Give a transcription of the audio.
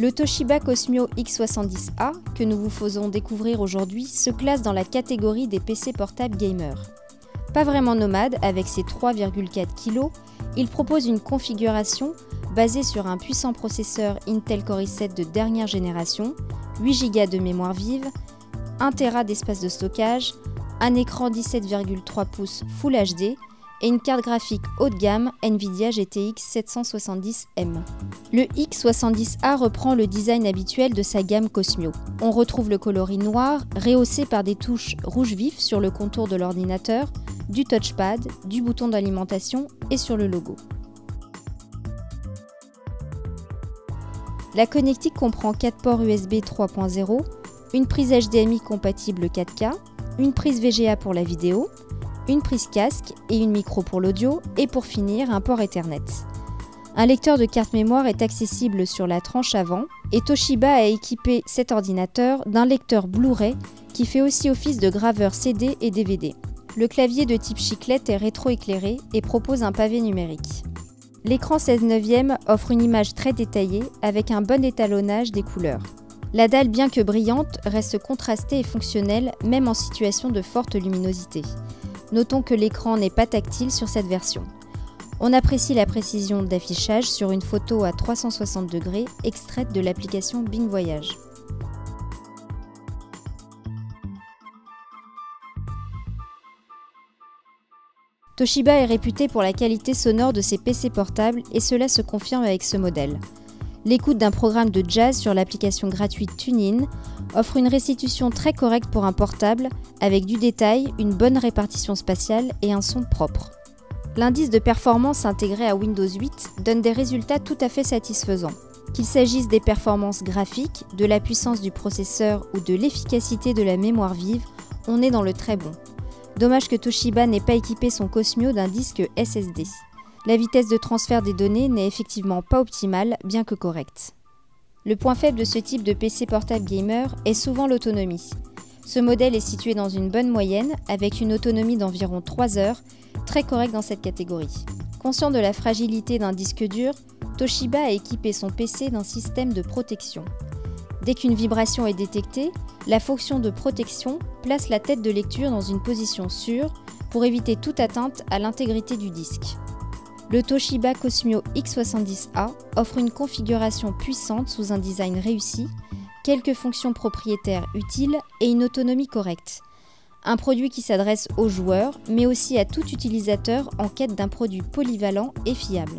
Le Toshiba Cosmio X70A, que nous vous faisons découvrir aujourd'hui, se classe dans la catégorie des PC portables gamers. Pas vraiment nomade, avec ses 3,4 kg, il propose une configuration basée sur un puissant processeur Intel Core i7 de dernière génération, 8 Go de mémoire vive, 1 Tera d'espace de stockage, un écran 17,3 pouces Full HD et une carte graphique haut de gamme Nvidia GTX 770M. Le X70A reprend le design habituel de sa gamme Cosmio. On retrouve le coloris noir, rehaussé par des touches rouge vif sur le contour de l'ordinateur, du touchpad, du bouton d'alimentation et sur le logo. La connectique comprend 4 ports USB 3.0, une prise HDMI compatible 4K, une prise VGA pour la vidéo, une prise casque et une micro pour l'audio, et pour finir, un port Ethernet. Un lecteur de carte mémoire est accessible sur la tranche avant, et Toshiba a équipé cet ordinateur d'un lecteur Blu-ray qui fait aussi office de graveur CD et DVD. Le clavier de type chiclette est rétroéclairé et propose un pavé numérique. L'écran 16 neuvième offre une image très détaillée avec un bon étalonnage des couleurs. La dalle, bien que brillante, reste contrastée et fonctionnelle même en situation de forte luminosité. Notons que l'écran n'est pas tactile sur cette version. On apprécie la précision d'affichage sur une photo à 360 degrés extraite de l'application Bing Voyage. Toshiba est réputé pour la qualité sonore de ses PC portables et cela se confirme avec ce modèle. L'écoute d'un programme de jazz sur l'application gratuite TuneIn offre une restitution très correcte pour un portable, avec du détail, une bonne répartition spatiale et un son propre. L'indice de performance intégré à Windows 8 donne des résultats tout à fait satisfaisants. Qu'il s'agisse des performances graphiques, de la puissance du processeur ou de l'efficacité de la mémoire vive, on est dans le très bon. Dommage que Toshiba n'ait pas équipé son Cosmio d'un disque SSD. La vitesse de transfert des données n'est effectivement pas optimale, bien que correcte. Le point faible de ce type de PC portable gamer est souvent l'autonomie. Ce modèle est situé dans une bonne moyenne, avec une autonomie d'environ 3 heures, très correcte dans cette catégorie. Conscient de la fragilité d'un disque dur, Toshiba a équipé son PC d'un système de protection. Dès qu'une vibration est détectée, la fonction de protection place la tête de lecture dans une position sûre pour éviter toute atteinte à l'intégrité du disque. Le Toshiba Cosmio X70A offre une configuration puissante sous un design réussi, quelques fonctions propriétaires utiles et une autonomie correcte. Un produit qui s'adresse aux joueurs, mais aussi à tout utilisateur en quête d'un produit polyvalent et fiable.